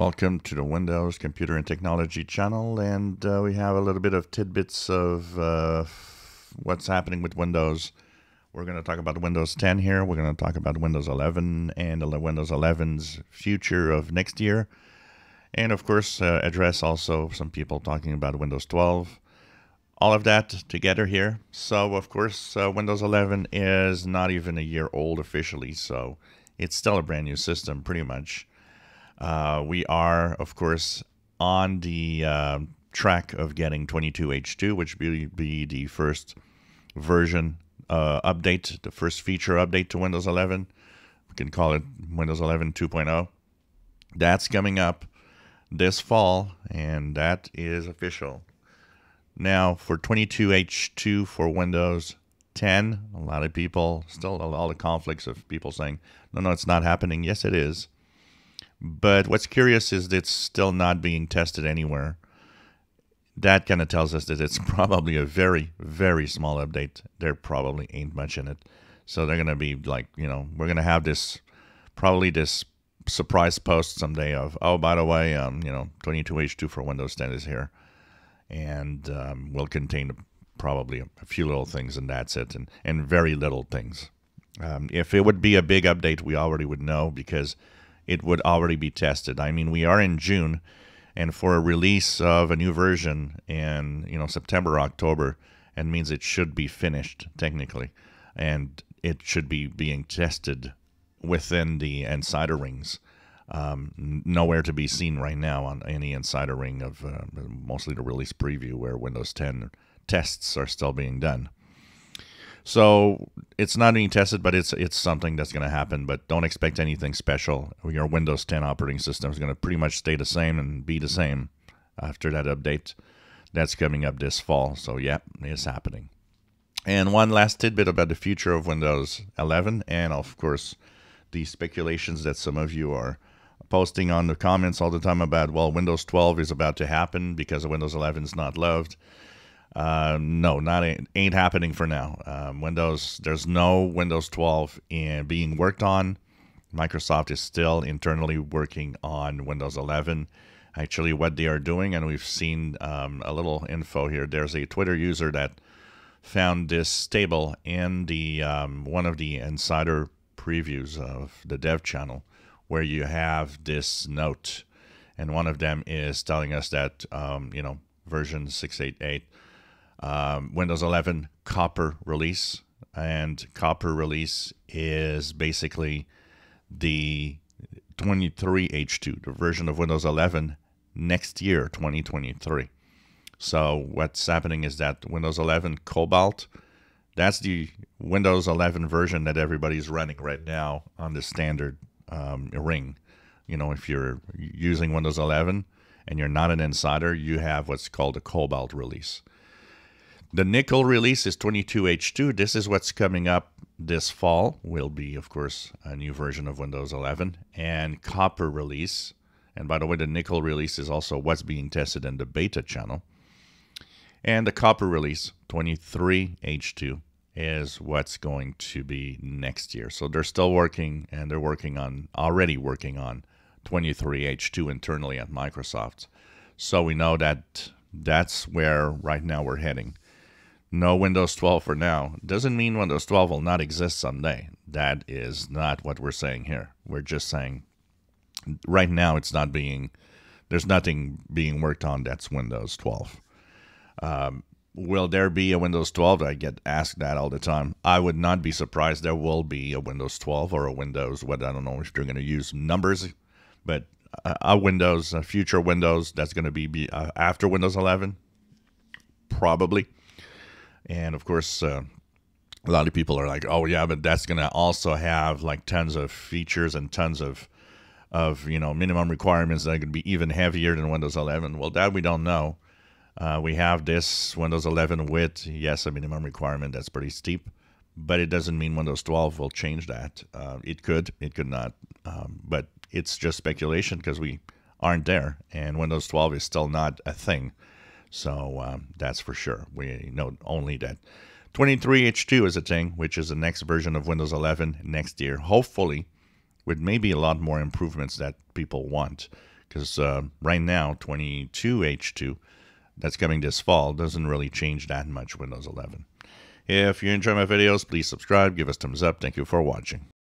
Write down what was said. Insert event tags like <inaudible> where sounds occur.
Welcome to the Windows Computer and Technology channel, and uh, we have a little bit of tidbits of uh, what's happening with Windows. We're going to talk about Windows 10 here. We're going to talk about Windows 11 and Windows 11's future of next year. And of course, uh, address also some people talking about Windows 12. All of that together here. So, of course, uh, Windows 11 is not even a year old officially, so it's still a brand new system, pretty much. Uh, we are, of course, on the uh, track of getting 22H2, which will be the first version uh, update, the first feature update to Windows 11. We can call it Windows 11 2.0. That's coming up this fall, and that is official. Now, for 22H2 for Windows 10, a lot of people, still a lot of conflicts of people saying, no, no, it's not happening. Yes, it is. But what's curious is it's still not being tested anywhere. That kind of tells us that it's <laughs> probably a very, very small update. There probably ain't much in it. So they're going to be like, you know, we're going to have this, probably this surprise post someday of, oh, by the way, um, you know, 22H2 for Windows 10 is here. And um, will contain probably a few little things, and that's it, and, and very little things. Um, if it would be a big update, we already would know because it would already be tested. I mean, we are in June, and for a release of a new version in you know September, October, it means it should be finished technically, and it should be being tested within the insider rings. Um, nowhere to be seen right now on any insider ring of uh, mostly the release preview where Windows 10 tests are still being done. So it's not being tested, but it's it's something that's going to happen. But don't expect anything special. Your Windows 10 operating system is going to pretty much stay the same and be the same after that update. That's coming up this fall. So yeah, it's happening. And one last tidbit about the future of Windows 11, and of course, the speculations that some of you are posting on the comments all the time about, well, Windows 12 is about to happen because Windows 11 is not loved. Uh, no, not ain't happening for now. Um, Windows, there's no Windows 12 in, being worked on. Microsoft is still internally working on Windows 11. Actually, what they are doing, and we've seen um, a little info here. There's a Twitter user that found this table in the um, one of the insider previews of the dev channel, where you have this note, and one of them is telling us that um, you know version 688 um, Windows 11 Copper release. And Copper release is basically the 23H2, the version of Windows 11 next year, 2023. So what's happening is that Windows 11 Cobalt, that's the Windows 11 version that everybody's running right now on the standard um, ring. You know, if you're using Windows 11 and you're not an insider, you have what's called a Cobalt release. The nickel release is 22H2. This is what's coming up this fall. Will be, of course, a new version of Windows 11 and copper release. And by the way, the nickel release is also what's being tested in the beta channel. And the copper release, 23H2, is what's going to be next year. So they're still working and they're working on, already working on 23H2 internally at Microsoft. So we know that that's where right now we're heading no Windows 12 for now doesn't mean Windows 12 will not exist someday. That is not what we're saying here. We're just saying right now it's not being, there's nothing being worked on that's Windows 12. Um, will there be a Windows 12? I get asked that all the time. I would not be surprised there will be a Windows 12 or a Windows, what I don't know if they're going to use numbers, but a, a Windows, a future Windows that's going to be, be uh, after Windows 11, probably and of course, uh, a lot of people are like, "Oh yeah, but that's going to also have like tons of features and tons of of you know minimum requirements that could be even heavier than Windows 11." Well, that we don't know. Uh, we have this Windows 11 with yes a minimum requirement that's pretty steep, but it doesn't mean Windows 12 will change that. Uh, it could, it could not, um, but it's just speculation because we aren't there, and Windows 12 is still not a thing. So um, that's for sure. We know only that 23H2 is a thing, which is the next version of Windows 11 next year, hopefully, with maybe a lot more improvements that people want. because uh, right now 22H2 that's coming this fall doesn't really change that much Windows 11. If you enjoy my videos, please subscribe, give us thumbs up. Thank you for watching.